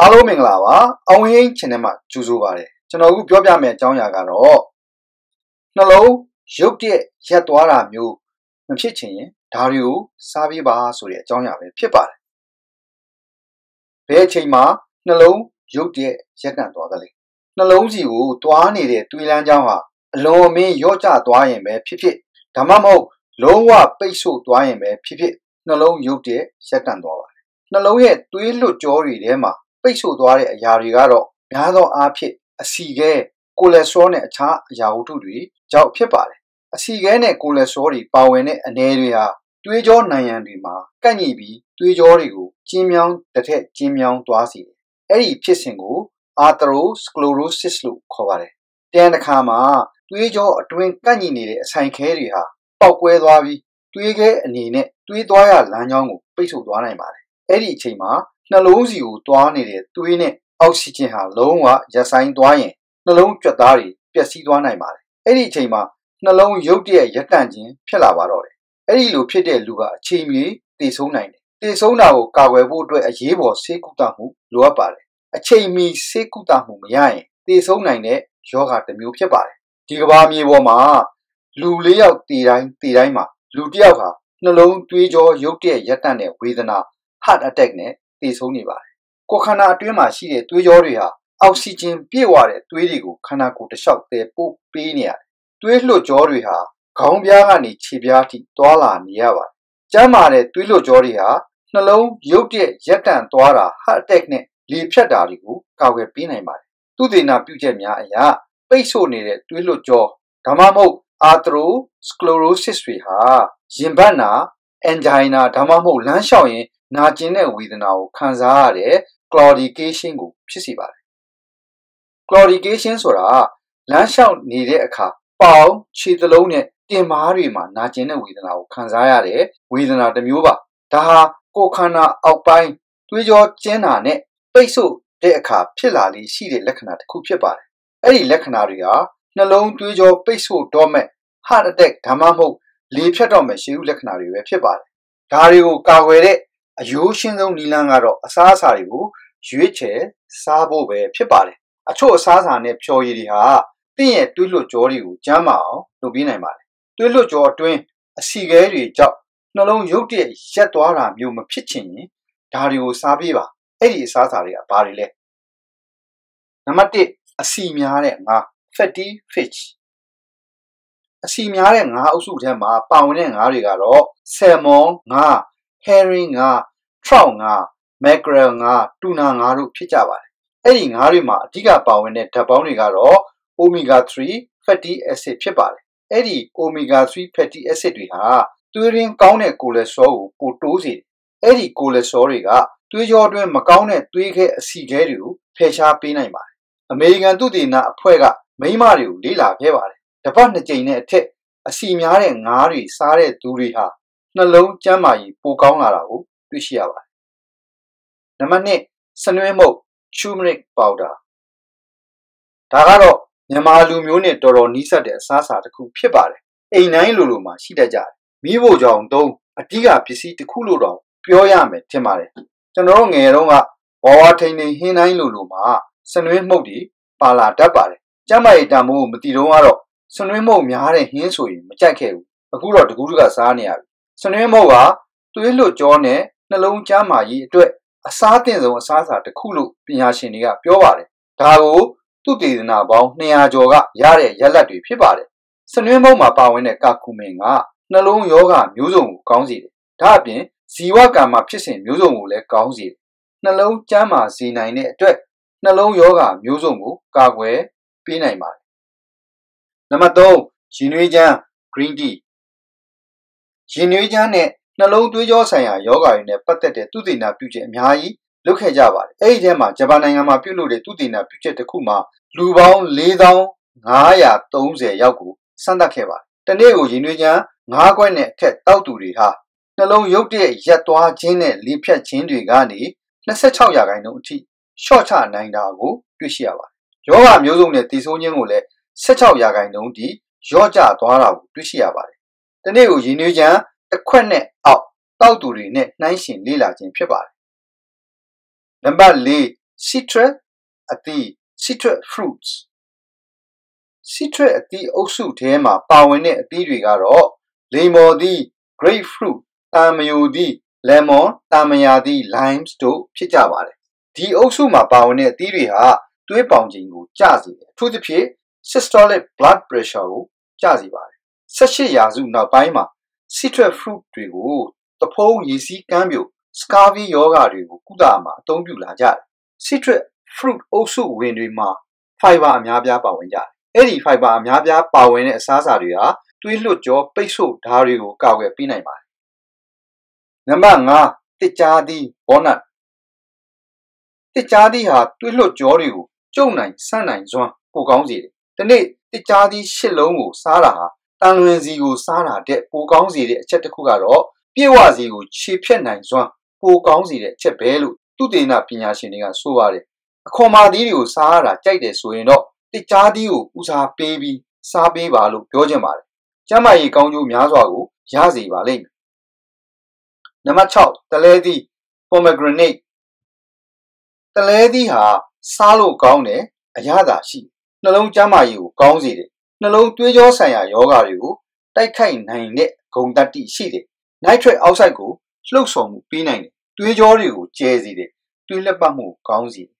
အားလုံးမင်္ဂလာပါအောင်ဟင်း channel မှာကြိုဆိုပါရစေကျွန်တော်အခုပြောပြမယ့်အကြောင်းအရာကတော့နှလုံးရုပ်တရက်ရက်သွားတာမျိုးမဖြစ်ချင်ရင်ဒါတွေကိုစားပေးပါဆိုတဲ့အကြောင်းအရာပဲဖြစ်ပါတယ်ဘယ်အချိန်မှာနှလုံးရုပ်တရက်ရက်ကန်သွားသလဲနှလုံးစီကိုသွားနေတဲ့တွေးလန်းကြောင်းဟာအလွန်အမင်းရော့ကျသွားရင်ပဲဖြစ်ဖြစ်ဒါမှမဟုတ်လုံးဝပိတ်ဆို့သွားရင်ပဲဖြစ်ဖြစ်နှလုံးရုပ်တရက်ရက်ကန်သွားပါတယ်နှလုံးရဲ့တွေးလွတ်ကြောတွေထဲမှာ ပိတ်ဆို့သွားတဲ့အရာတွေကတော့များသောအားဖြင့်အဆီခဲကိုလက်စထရောနဲ့အခြားအရာဝတ္ထုတွေကြောင့်ဖြစ်ပါတယ်အဆီခဲနဲ့ကိုလက်စထရောတွေပါဝင်တဲ့အနေတွေဟာတွေးကြောနိုင်ရန်တွေမှာကန့်ညိပြီးတွေးကြောတွေကိုကျင်းမြောင်းတစ်ထက်ကျင်းမြောင်းသွားစေတယ်အဲ့ဒီဖြစ်စဉ်ကို atherosclerosis လို့ခေါ်ပါတယ်တန်တစ်ခါမှာတွေးကြောအတွင်းကန့်ညိနေတဲ့အဆိုင်ခဲတွေဟာပောက်ကွဲသွားပြီးတွေးခဲအနေနဲ့တွေးသွားရလမ်းကြောင်းကိုပိတ်ဆို့သွားနိုင်ပါတယ်အဲ့ဒီအချိန်မှာ နှလုံးစီကိုသွားနေတဲ့သွေးနဲ့အောက်ဆီဂျင်ဟာလုံးဝရပ်ဆိုင်းသွားရင်နှလုံးကြွက်သားတွေပျက်စီးသွားနိုင်ပါတယ်။အဲ့ဒီအချိန်မှာနှလုံးရုတ်တရက်ရပ်တန့်ခြင်းဖြစ်လာပါတော့တယ်။အဲ့ဒီလိုဖြစ်တဲ့လူကအချိန်မီတည်ဆုံးနိုင်တယ်။တည်ဆုံးတာကိုကာကွယ်ဖို့အတွက်အရေးပေါ်ဆေးကုသမှုလိုအပ်ပါတယ်။အချိန်မီဆေးကုသမှုမရရင်တည်ဆုံးနိုင်တဲ့ယောဂတစ်မျိုးဖြစ်ပါတယ်။ဒီကဘာမြေပေါ်မှာလူလေးယောက်တည်တိုင်းတည်တိုင်းမှာလူတစ်ယောက်ဟာနှလုံးသွေးကြောရုတ်တရက်ရပ်တန့်တဲ့ဝေဒနာ heart attack နဲ့ တည်ဆုံးနေပါတယ်။ကိုယ်ခန္ဓာအတွင်းမှာရှိတဲ့သွေးကြောတွေဟာအောက်ဆီဂျင်ပြည့်ဝတဲ့သွေးတွေကိုခန္ဓာကိုယ်တစ်လျှောက်တည်ပို့ပေးနေရတယ်။သွေးလွှတ်ကြောတွေဟာခေါင်းပြားကနေခြေပြားထိသွာလာနေရပါတယ်။ကျန်းမာတဲ့သွေးလွှတ်ကြောတွေဟာနှလုံးရုတ်တရက်ရက်တန့်သွားတာ heart attack နဲ့လေဖြတ်တာတွေကိုကာကွယ်ပေးနိုင်ပါတယ်။သူသေနာပြုချက်များအရာပိတ်ဆို့နေတဲ့သွေးလွှတ်ကြောဒါမှမဟုတ် atherosclerosis တွေဟာရင်ဘတ်နာ angina ဒါမှမဟုတ်လမ်းလျှောက်ရင် နာကျင်တဲ့ဝေဒနာကိုခံစားရတဲ့ claudication ကိုဖြစ်စေပါတယ် claudication ဆိုတာလမ်းလျှောက်နေတဲ့အခါပေါင်ခြေသလုံးနဲ့တင်မားတွေမှာနာကျင်တဲ့ဝေဒနာကိုခံစားရတဲ့ဝေဒနာတစ်မျိုးပါဒါဟာကိုယ်ခန္ဓာအောက်ပိုင်းသွေးကြောကျင်းတာနဲ့ပိတ်ဆို့တဲ့အခါဖြစ်လာလေးရှိတဲ့လက္ခဏာတစ်ခုဖြစ်ပါတယ်အဲ့ဒီလက္ခဏာတွေဟာနှလုံးသွေးကြောပိတ်ဆို့တော့မဲ့ heart attack ဒါမှမဟုတ်လေဖြတ်တော့မဲ့ရှေးဥလက္ခဏာတွေပဲဖြစ်ပါတယ်ဒါတွေကိုကာကွယ်တဲ့ အယိုးရှင်းဆုံးနီလန်းကတော့အစားအစာတွေကိုရွေးချယ်စားဖို့ပဲဖြစ်ပါတယ်အချို့အစားအစာနဲ့ဖြော်ရည်တွေဟာတင့်ရဲ့တွေးလွတ်ကြောတွေကိုကျန်းမာအောင်လုပ်ပေးနိုင်ပါတယ်တွေးလွတ်ကြောအတွင်းအစီခဲတွေကြောင့်နှလုံးရုပ်တရက်ရက်သွားတာမျိုးမဖြစ်ချင်ရင်ဒါတွေကိုစားပေးပါအဲ့ဒီအစားအစာတွေကဘာတွေလဲနံပါတ်1အစီများတဲ့ငါ fatty fish အစီများတဲ့ငါးအုပ်စုထဲမှာပါဝင်တဲ့ငါးတွေကတော့ salmon ငါး herring ငါး trout ငါး mackerel ငါး tuna ငါးတို့ဖြစ်ကြပါတယ်။အဲ့ဒီငါးတွေမှာအဓိကပါဝင်တဲ့ဓာတ်ပေါင်းတွေကတော့ omega 3 fatty acid ဖြစ်ပါတယ်။အဲ့ဒီ omega 3 fatty acid တွေဟာသွေးရင်းကောင်းတဲ့ကိုလက်စထရောကိုပိုတိုးစေတယ်။အဲ့ဒီကိုလက်စထရောတွေကသွေးကြောအတွင်းမကောင်းတဲ့သွေးခဲအဆီခဲတွေကိုဖယ်ရှားပေးနိုင်ပါတယ်။အမေရိကန်သုတေသနအဖွဲ့ကမိမတွေကိုလေ့လာခဲ့ပါတယ်။တပတ်နှစ်ကြိမ်နဲ့အထက်အစီများတဲ့ငါးတွေစားတဲ့သူတွေဟာ နှလုံးကျန်းမာရေးပိုကောင်းလာတာကိုတွေ့ရှိရပါတယ်။နံပါတ်1စနွင်းမုတ် turmeric powder ဒါကတော့မြန်မာလူမျိုးနဲ့တော်တော်နီးစပ်တဲ့အစားအစာတစ်ခုဖြစ်ပါတယ်။အိမ်တိုင်းလိုလိုမှာရှိတတ်ကြတယ်။မိဖို့ကြောင့်သုံးအဓိကပစ္စည်းတစ်ခုလို့တော့ပြောရမယ်ထင်ပါတယ်။ကျွန်တော်တို့ငယ်တုန်းကဝါဝါထိန်ထိန်ဟင်းတိုင်းလိုလိုမှာစနွင်းမှုတ်တွေပါလာတတ်ပါတယ်။ကျမရဲ့တန်မိုးမတီတော့ကတော့စနွင်းမုတ်များတဲ့ဟင်းဆိုရင်မကြိုက်ခဲ့ဘူးအခုတော့တကူးတကစားနေရပြီ စနွင်းမုတ်ကသွေးလွတ်ကြောနဲ့နှလုံးကျန်းမာရေးအတွက်အစားအသင့်ဆုံးအစားအစာတစ်ခုလို့ပညာရှင်တွေကပြောပါတယ်ဒါကိုသူတည်နာပေါင်း200ကျော်ကရတဲ့ရက်လက်တွေဖြစ်ပါတယ်စနွင်းမုတ်မှာပါဝင်တဲ့ကာကူမင်ကနှလုံးယောဂမျိုးစုံကိုကောင်းစေတယ်ဒါအပြင်ဇီဝကံမှာဖြစ်စဉ်မျိုးစုံကိုလည်းကောင်းစေတယ်နှလုံးကျန်းမာစေနိုင်တဲ့အတွက်နှလုံးယောဂမျိုးစုံကိုကာကွယ်ပေးနိုင်ပါတယ်နံပါတ်3ရင်နွေးချမ်း green tea ရင်နွေးချမ်းနဲ့နှလုံးသွေးကြောဆိုင်ရာယောဂါတွေနဲ့ပတ်သက်တဲ့သုတေသနပြုချက်အများကြီးလုပ်ခဲ့ကြပါတယ်။အဲ့ဒီထဲမှာဂျပန်နိုင်ငံမှာပြုလုပ်တဲ့သုတေသနပြုချက်တစ်ခုမှာလူပေါင်း4530ယောက်ကိုစမ်းသပ်ခဲ့ပါတယ်။တနေ့ကိုရင်နွေးချမ်း9ခွက်နဲ့အထက်တောက်သူတွေဟာနှလုံးရုပ်တရက်ရက်သွားခြင်းနဲ့လေဖြတ်ခြင်းတွေကနေ26ရာခိုင်နှုန်းအထိရှော့ချနိုင်တာကိုတွေ့ရှိရပါတယ်။ယောဂမျိုးစုံနဲ့တည်ဆိုးခြင်းကိုလည်း16ရာခိုင်နှုန်းထိရော့ကျသွားတာကိုတွေ့ရှိရပါတယ်။ ဒီနေ့ကိုရင်းနှီးချမ်းတစ်ခွက်နဲ့အောက်တောက်သူတွေနဲ့နှိုင်းယှဉ်လေ့လာခြင်းဖြစ်ပါတယ်။နံပါတ်၄ citrus အသီး citrus fruits citrus အသီးအုပ်စုထဲမှာပါဝင်တဲ့အသီးတွေကတော့လိမ္မော်သီး grapefruit တာမယိုသီး lemon တာမယာသီး limes တို့ဖြစ်ကြပါတယ်ဒီအုပ်စုမှာပါဝင်တဲ့အသီးတွေဟာသွေးပေါင်ချိန်ကိုကျစေတယ်အထူးသဖြင့် systolic blood pressure ကိုကျစေပါတယ် 18ရာစုနောက်ပိုင်းမှာ citrus fruit တွေကိုသဖုံးရည်စည်းကမ်းပြို scurvy ယောဂတွေကိုကုသမှာအသုံးပြုလာကြတယ် citrus fruit အုပ်စုဝင်တွေမှာ fiber အများပြားပါဝင်ကြတယ်အဲ့ဒီ fiber အများပြားပါဝင်တဲ့အစားအစာတွေဟာသွေးလွှတ်ကြောပိတ်ဆို့ဓာတ်တွေကိုကာကွယ်ပေးနိုင်ပါတယ်နံပါတ်5တစ်ကြားသီး walnut တစ်ကြားသီးဟာသွေးလွှတ်ကြောတွေကိုကျုံနိုင်ဆန့်နိုင်စွမ်းပိုကောင်းစေတယ်။ဒီနေ့တစ်ကြားသီးရှစ်လုံးကိုစားတာဟာ တန်လွင်စီကိုစားတာတဲ့ပိုကောင်းစေတဲ့အချက်တစ်ခုကတော့ပြေဝစီကိုခြေဖြတ်နိုင်စွမ်းပိုကောင်းစေတဲ့အချက်ပဲလို့သူတေနာပညာရှင်တွေကဆိုပါတယ်။အခွန်မာသီးတွေကိုစားရတာကြိုက်တယ်ဆိုရင်တော့တစ်ကြားသီးကိုဦးစားပေးပြီးစားပေးပါလို့ပြောချင်ပါတယ်။ကျမ်းမာရေးကောင်းကျိုးများစွာကိုရစေပါလိမ့်မယ်။နံပါတ်6တလဲသီး pomegranate တလဲသီးဟာစားလို့ကောင်းတယ်အရသာရှိနှလုံးကျန်းမာရေးကိုကောင်းစေတယ် နှလုံးသွေးကြောဆိုင်ရာယောဂတွေကိုတိုက်ခိုက်နိုင်တဲ့ဂုဏ်တတ္တိရှိတယ်နိုက်ထရစ်အောက်ဆိုက်ကိုလှုပ်ဆောင်မှုပေးနိုင်တယ်သွေးကြောတွေကိုကျဲစေတယ်သွေးလက်ပတ်မှုကောင်းစေတယ်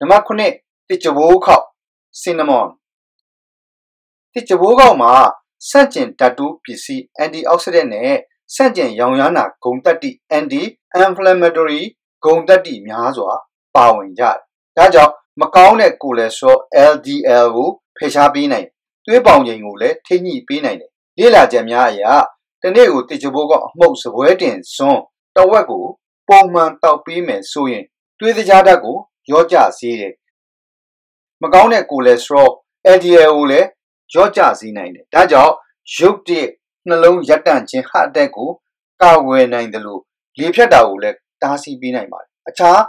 နံပါတ်9တစ်ကြဘိုးခောက် cinnamon တစ်ကြဘိုးခောက်မှာဆန့်ကျင်ဓာတ်တူပစ္စည်း antioxidant နဲ့ဆန့်ကျင်ရောင်ရမ်းတာဂုဏ်တတ္တိ anti inflammatory ဂုံတက်တီများစွာ ပါဝင်ကြတယ်။ဒါကြောင့်မကောင်းတဲ့ကိုလက်စထရော LDL ကို ဖယ်ရှားပေးနိုင်သွေးပေါင်ချိန်ကိုလည်းထိညှိပေးနိုင်တယ်။လေ့လာချက်များအရတနေ့ကိုတစ်ချဘိုးကအမှုတ်စပွဲတင်စွန်းတဝက်ကိုပုံမှန်တောက်ပေးမယ်ဆိုရင်သွေးသကြားဓာတ်ကိုရော့ကျစေတယ်။မကောင်းတဲ့ကိုလက်စထရော LDL ကိုလည်းရော့ကျစေနိုင်တယ်။ဒါကြောင့်ရုပ်တရက်နှလုံးရပ်တန့်ခြင်း heart attack ကိုကာကွယ်နိုင်တယ်လို့လေဖြတ်တာကိုလည်းတားဆီးပေးနိုင်ပါတယ်အခြား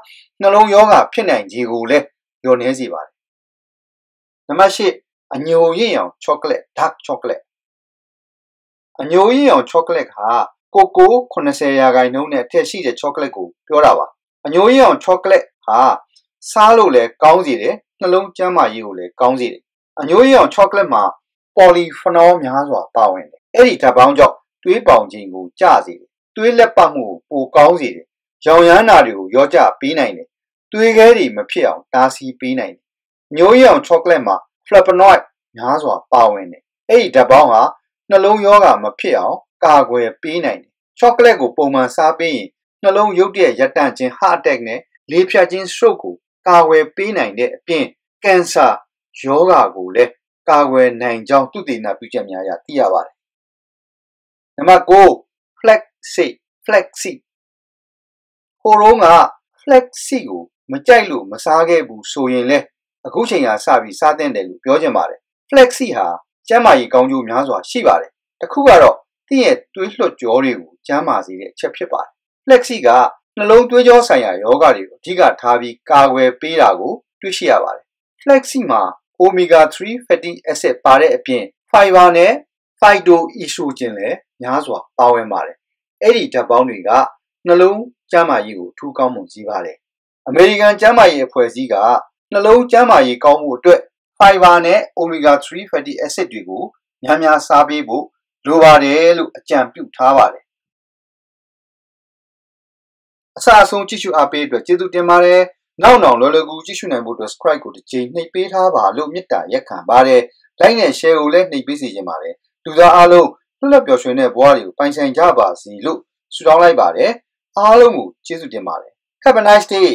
နှလုံးရောဂါဖြစ်နိုင်ခြေကိုလည်းညှော်နှဲစေပါတယ် နံပါတ်၈အညိုရင့်ရောင် chocolate dark chocolate အညိုရင့်ရောင် chocolate ဟာကိုကို80ရာခိုင်နှုန်းနဲ့ထည့်ရှိတဲ့ chocolate ကိုပြောတာပါအညိုရင့်ရောင် chocolate ဟာစားလို့လည်းကောင်းစေတယ်နှလုံးကျန်းမာရေးကိုလည်းကောင်းစေတယ်အညိုရင့်ရောင် chocolate မှာ polyphenol များစွာပါဝင်တယ်အဲ့ဒီဓာတ်ပေါင်းကြောင့်သွေးပေါင်ခြင်းကိုကျစေတယ်သွေးလက်ပတ်မှုကိုပိုကောင်းစေတယ်ရောင်ရမ်းတာတွေကိုရောကြပေးနိုင်တယ်။သွေးခဲတွေမဖြစ်အောင်တားဆီးပေးနိုင်တယ်။ ညိုးရောင်ချောကလက်မှာ flavonoid များစွာပါဝင်တယ်။အဲ့ဒီဓာတ်ပေါင်းဟာနှလုံးရောဂါမဖြစ်အောင်ကာကွယ်ပေးနိုင်တယ်။ချောကလက်ကိုပုံမှန်စားပေးရင်နှလုံးရုပ်တရက်ရပ်တန့်ခြင်း heart attack နဲ့လေဖြတ်ခြင်း stroke ကိုကာကွယ်ပေးနိုင်တဲ့အပြင်ကင်ဆာယောဂါကိုလည်းကာကွယ်နိုင်ကြောင်းသုတေသနပြုချက်များအရသိရပါတယ်။နံပါတ်9 flaxseed flaxseed ဟိုတုန်းက flexi ကိုမကြိုက်လို့မစားခဲ့ဘူးဆိုရင်လဲ အခုချိန်ကစပြီးစားတဲ့တယ်လို့ပြောချင်ပါတယ် flexi ဟာကျန်းမာရေးကောင်းကျိုးများစွာရှိပါတယ်တခုကတော့တင့်ရဲ့သွေးလွှတ်ကြောတွေကိုကျန်းမာစေတဲ့အချက်ဖြစ်ပါတယ် flexi ကနှလုံးသွေးကြောဆိုင်ရာယောဂတွေကိုအဓိကထားပြီးကာကွယ်ပေးတာကိုတွေ့ရှိရပါတယ် flexi မှာ omega 3 fatty acid ပါတဲ့အပြင် fiber နဲ့ phytoestrogen လည်းများစွာပါဝင်ပါတယ်အဲ့ဒီဓာတ်ပေါင်းတွေကနှလုံးကျန်းမာရေးကိုထူးကောင်းမွန်စေပါတယ်။အမေရိကန်ကျန်းမာရေးအဖွဲ့အစည်းက နှလုံးကျန်းမာရေးကောင်းမှုအတွက် fiber နဲ့ omega 3 fatty acid တွေကိုများများစားပေးဖို့လိုပါတယ်လို့အကြံပြုထားပါတယ်။အစအဆုံးကြည့်ရှုအားပေးအတွက်ကျေးဇူးတင်ပါတယ်။နောက်နောက်လောလောကူကြည့်ရှုနိုင်ဖို့အတွက် subscribe ကိုတစ်ချိန်နှိပ်ပေးထားပါလို့မေတ္တာရက်ခံပါတယ်။ like နဲ့ share ကိုလည်းနှိပ်ပေးစီခြင်းပါတယ်။လူသားအားလုံးလွတ်လပ်ပျော်ရွှင်တဲ့ဘဝတွေကိုပိုင်ဆိုင်ကြပါစေလို့ဆုတောင်းလိုက်ပါတယ်။အားလုံးကိုကျေးဇူးတင်ပါတယ် Have a nice day